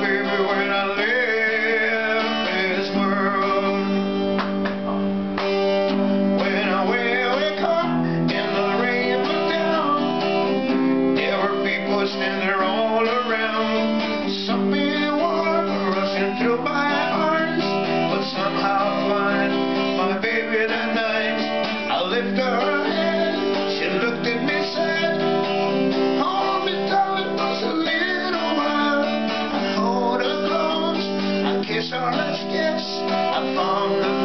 baby when I left this world. When I will caught in the rain went down, there were people standing all around. Something was rushing through my arms, but somehow I find my baby that night. I lift her. yes, I found